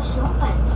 小本。